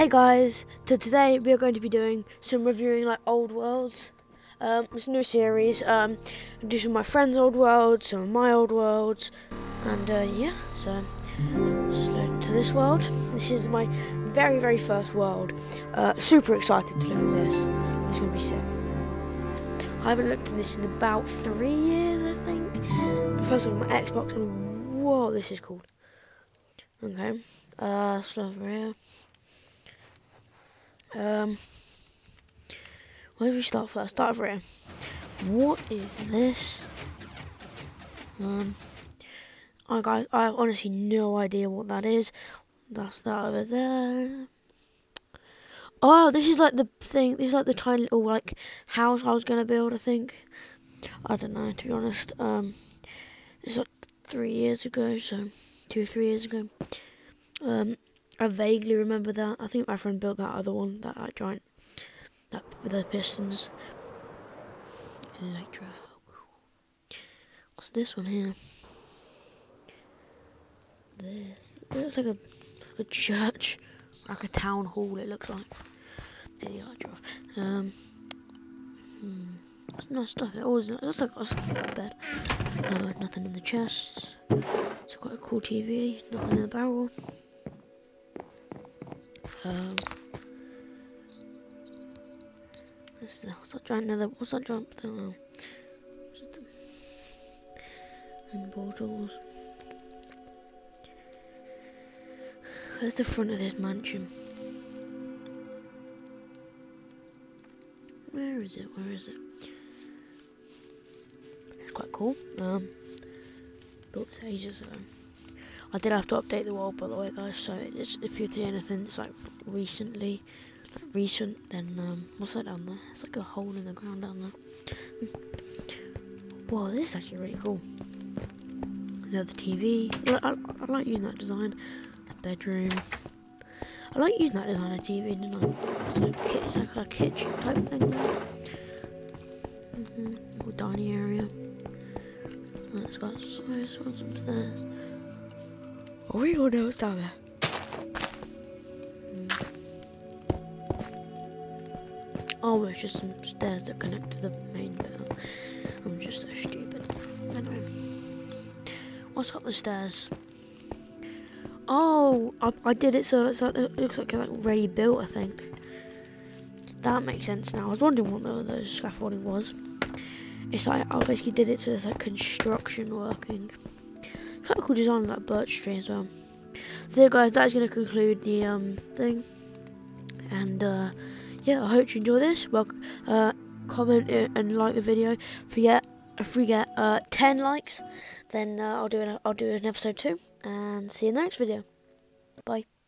Hey guys, so today we are going to be doing some reviewing like old worlds. Um, it's a new series. Um, do some of my friends' old worlds, some of my old worlds, and uh, yeah. So let's load into this world. This is my very very first world. Uh, super excited to live in this. It's gonna be sick. I haven't looked in this in about three years, I think. First one on my Xbox, and whoa, this is cool. Okay, uh, so over here. Um, where do we start first? Start over here. What is this? Um, I guys, I have honestly no idea what that is. That's that over there. Oh, this is like the thing. This is like the tiny little like house I was gonna build. I think. I don't know to be honest. Um, this is like three years ago, so two three years ago. Um, I vaguely remember that. I think my friend built that other one, that like giant, that with the pistons. Electro. What's this one here? This. It looks like a, like a church, like a town hall. It looks like. Um. Hmm. Nice stuff. It always looks like a bed. Uh, nothing in the chest. It's quite a cool TV. Nothing in the barrel. Um, what's, the, what's that giant nether? What's that giant? Oh, and portals. Where's the front of this mansion? Where is it? Where is it? It's quite cool. Um, built ages ago. I did have to update the world by the way guys, so if you see anything that's like recently, like recent, then um, what's that down there? It's like a hole in the ground down there. Whoa, this is actually really cool. Another TV. I, I, I like using that design. The bedroom. I like using that design of TV, didn't I? It's like, it's like a kitchen type thing. Mm -hmm. Little dining area. It's got some stairs. We don't know there. Oh, it's hmm. just some stairs that connect to the main bit. I'm just so stupid. Anyway, what's up the stairs? Oh, I, I did it so like, it looks like it's like ready built. I think that makes sense now. I was wondering what the, the scaffolding was. It's like I basically did it so it's like construction working. Quite a cool design of that birch tree as well. So guys, that's going to conclude the um, thing. And uh, yeah, I hope you enjoy this. Well, uh, comment and like the video. If we get if we get uh, 10 likes, then uh, I'll do an I'll do an episode two. And see you in the next video. Bye.